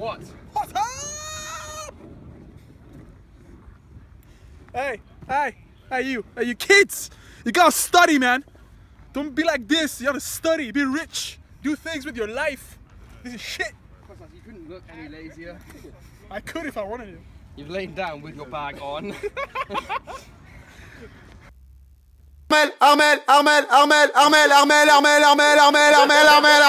What? What's up? Hey, hey, hey, you, hey, you kids, you gotta study, man. Don't be like this. You gotta study, be rich, do things with your life. This is shit. You couldn't look any lazier. I could if I wanted to. You've laid down with your bag on. Armel, Armel, Armel, Armel, Armel, Armel, Armel, Armel, Armel, Armel, Armel, Armel, Armel,